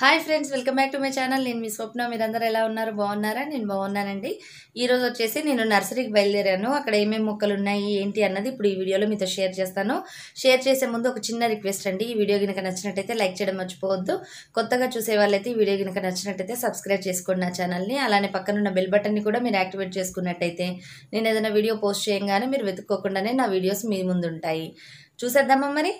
Hi friends welcome back to my channel. నేను మీ స్వప్న. మీరందరూ ఎలా ఉన్నారు? బాగున్నారా? నేను బాగున్నానండి. ఈరోజు వచ్చేసి నేను నర్సరీకి బయలుదేరాను. అక్కడ ఏమేమి మొక్కలు ఉన్నాయి ఏంటి అన్నది ఇప్పుడు ఈ వీడియోలో మీతో షేర్ చేస్తాను. షేర్ చేసే ముందు ఒక చిన్న రిక్వెస్ట్ అండి. ఈ వీడియో కనుక నచ్చినట్టయితే లైక్ చేయడం మర్చిపోవద్దు. కొత్తగా చూసే వాళ్ళైతే ఈ వీడియో కనుక నచ్చినట్టయితే సబ్స్క్రైబ్ చేసుకోండి నా ఛానల్ని. అలానే పక్కనున్న బెల్ బటన్ని కూడా మీరు యాక్టివేట్ చేసుకున్నట్టయితే నేను ఏదైనా వీడియో పోస్ట్ చేయగానే మీరు వెతుక్కోకుండానే నా వీడియోస్ మీ ముందు ఉంటాయి చూసేద్దామా మరి?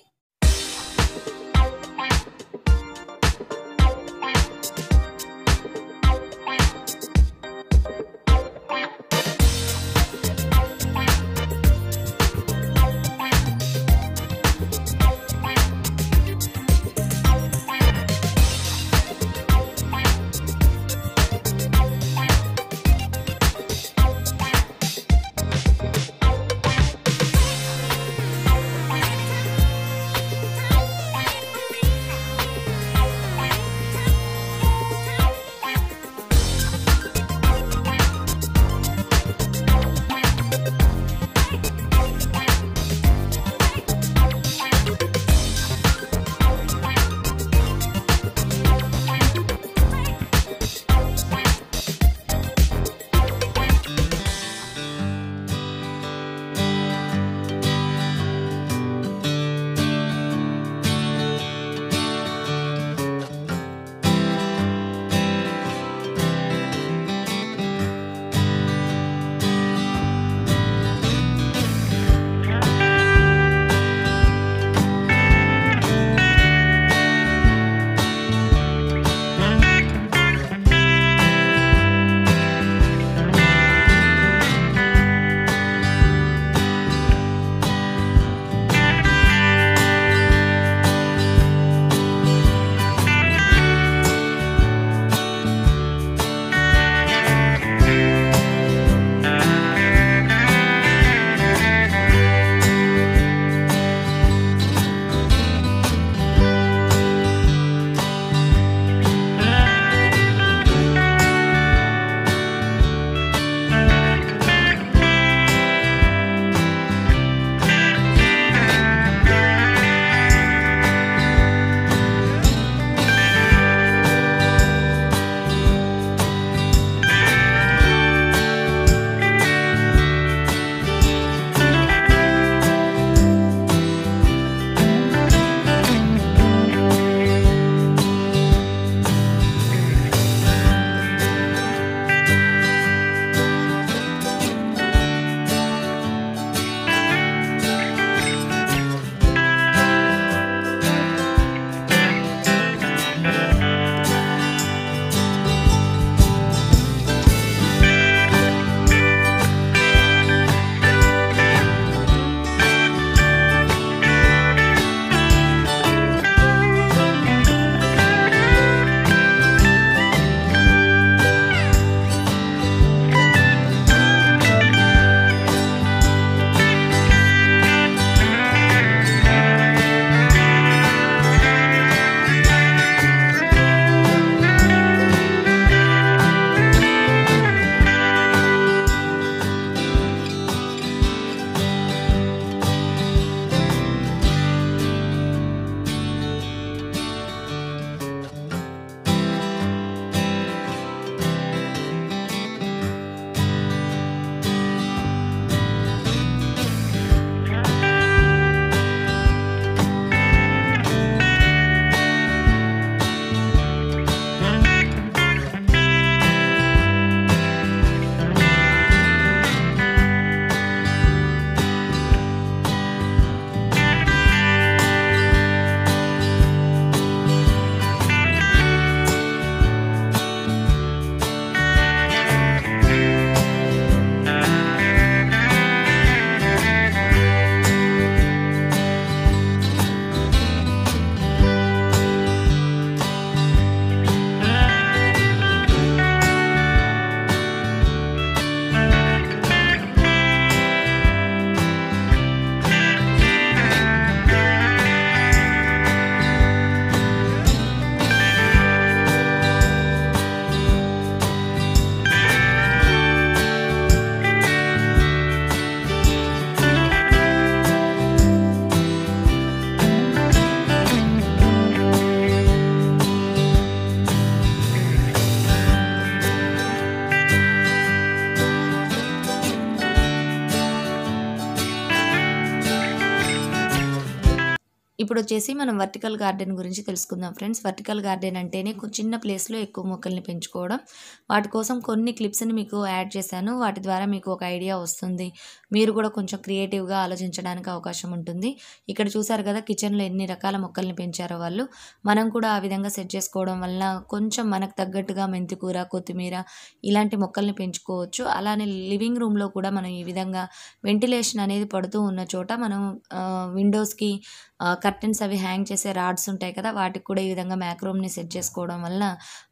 ఇప్పుడు వచ్చేసి మనం వర్టికల్ గార్డెన్ గురించి తెలుసుకుందాం. ఫ్రెండ్స్ వర్టికల్ గార్డెన్ అంటేనే చిన్న ప్లేస్లో ఎక్కువ మొక్కల్ని పెంచుకోవడం. వాటి కోసం కొన్ని క్లిప్స్ని మీకు యాడ్ చేశాను. వాటి ద్వారా మీకు ఒక ఐడియా వస్తుంది. మీరు కూడా కొంచెం క్రియేటివ్గా ఆలోచించడానికి అవకాశం ఉంటుంది. ఇక్కడ చూసారు కదా కిచెన్లో ఎన్ని రకాల మొక్కల్ని పెంచారో వాళ్ళు. మనం కూడా ఆ విధంగా సెట్ చేసుకోవడం వల్ల కొంచెం మనకు తగ్గట్టుగా మెంతికూర కొత్తిమీర ఇలాంటి మొక్కల్ని పెంచుకోవచ్చు. అలానే లివింగ్ రూమ్లో కూడా మనం ఈ విధంగా వెంటిలేషన్ అనేది పడుతూ ఉన్న చోట మనం విండోస్కి కర్టెన్స్ అవి హ్యాంగ్ చేసే రాడ్స్ ఉంటాయి కదా వాటికి కూడా ఈ విధంగా మ్యాక్రోమ్ని సెట్ చేసుకోవడం వల్ల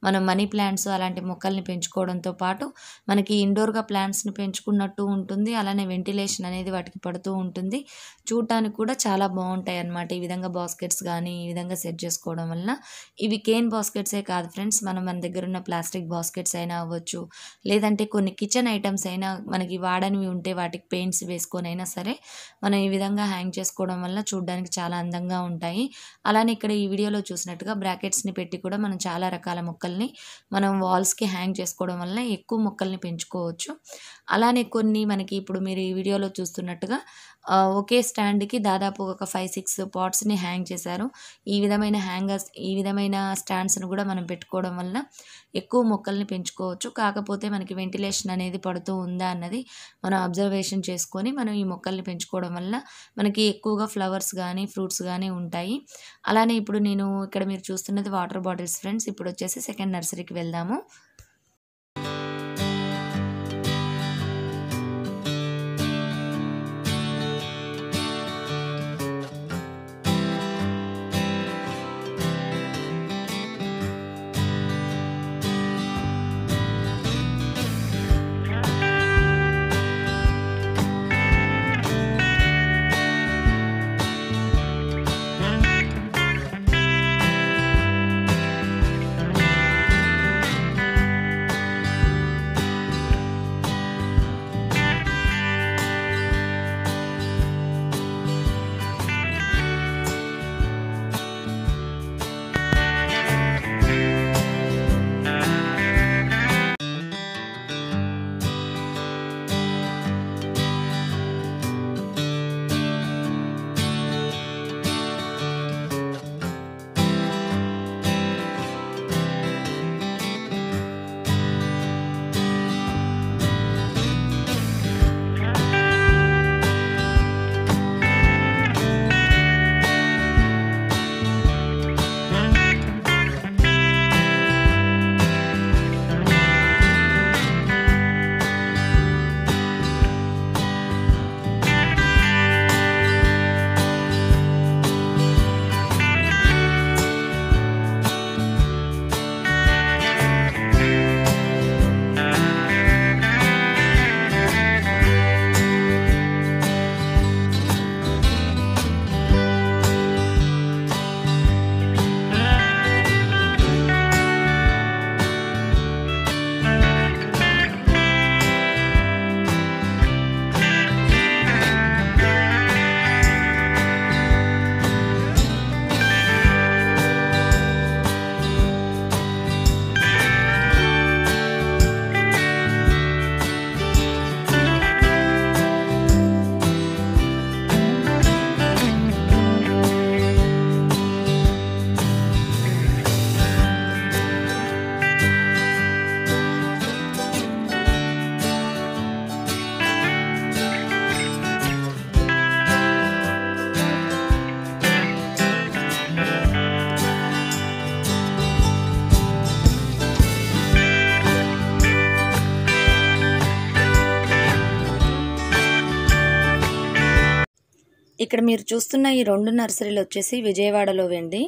మనం మనీ ప్లాంట్స్ అలాంటి మొక్కల్ని పెంచుకోవడంతో పాటు మనకి ఇండోర్గా ప్లాంట్స్ని పెంచుకున్నట్టు ఉంటుంది. అలానే వెంటిలేషన్ అనేది వాటికి పడుతూ ఉంటుంది. చూడటానికి కూడా చాలా బాగుంటాయి అన్నమాట. ఈ విధంగా బాస్కెట్స్ కానీ ఈ విధంగా సెట్ చేసుకోవడం వల్ల ఇవి కేన్ బాస్కెట్సే కాదు ఫ్రెండ్స్ మనం మన దగ్గర ఉన్న ప్లాస్టిక్ బాస్కెట్స్ అయినా అవ్వచ్చు లేదంటే కొన్ని కిచెన్ ఐటమ్స్ అయినా మనకి వాడనివి ఉంటే వాటికి పెయింట్స్ వేసుకొని అయినా సరే మనం ఈ విధంగా హ్యాంగ్ చేసుకోవడం వల్ల చూడడానికి చాలా అందంగా ఉంటాయి. అలానే ఇక్కడ ఈ వీడియోలో చూసినట్టుగా బ్రాకెట్స్ని పెట్టి కూడా మనం చాలా రకాల మొక్కల్ని మనం వాల్స్కి హ్యాంగ్ చేసుకోవడం వల్ల ఎక్కువ మొక్కల్ని పెంచుకోవచ్చు. అలానే కొన్ని మనకి ఇప్పుడు మీరు ఈ వీడియోలో చూస్తున్నట్టుగా ఒకే స్టాండ్కి దాదాపు ఒక ఫైవ్ సిక్స్ పాట్స్ని హ్యాంగ్ చేశారు. ఈ విధమైన హ్యాంగర్స్ ఈ విధమైన స్టాండ్స్ను కూడా మనం పెట్టుకోవడం వల్ల ఎక్కువ మొక్కల్ని పెంచుకోవచ్చు. కాకపోతే మనకి వెంటిలేషన్ అనేది పడుతూ ఉందా అన్నది మనం అబ్జర్వేషన్ చేసుకొని మనం ఈ మొక్కల్ని పెంచుకోవడం వల్ల మనకి ఎక్కువగా ఫ్లవర్స్ కానీ ఫ్రూట్స్ కానీ ఉంటాయి. అలానే ఇప్పుడు నేను ఇక్కడ మీరు చూస్తున్నది వాటర్ బాటిల్స్ ఫ్రెండ్స్. ఇప్పుడు వచ్చేసి సెకండ్ నర్సరీకి వెళ్దాము. ఇక్కడ మీరు చూస్తున్న ఈ రెండు నర్సరీలు వచ్చేసి విజయవాడలో వెండి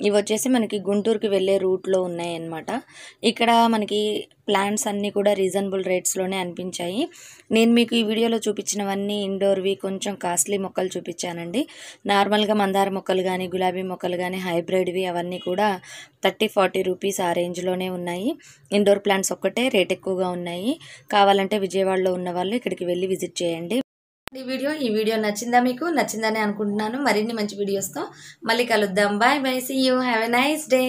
ఇవి వచ్చేసి మనకి గుంటూరుకి వెళ్ళే రూట్లో ఉన్నాయన్నమాట. ఇక్కడ మనకి ప్లాంట్స్ అన్నీ కూడా రీజనబుల్ రేట్స్లోనే అనిపించాయి. నేను మీకు ఈ వీడియోలో చూపించినవన్నీ ఇండోర్వి కొంచెం కాస్ట్లీ మొక్కలు చూపించానండి. నార్మల్గా మందార మొక్కలు కానీ గులాబీ మొక్కలు కానీ హైబ్రిడ్వి అవన్నీ కూడా థర్టీ ఫార్టీ రూపీస్ ఆ రేంజ్లోనే ఉన్నాయి. ఇండోర్ ప్లాంట్స్ ఒక్కటే రేట్ ఎక్కువగా ఉన్నాయి. కావాలంటే విజయవాడలో ఉన్న వాళ్ళు ఇక్కడికి వెళ్ళి విజిట్ చేయండి. ఈ వీడియో ఈ వీడియో నచ్చిందా మీకు? నచ్చిందని అనుకుంటున్నాను. మరిన్ని మంచి వీడియోస్తో మళ్ళీ కలుద్దాం. Bye bye see you have a nice day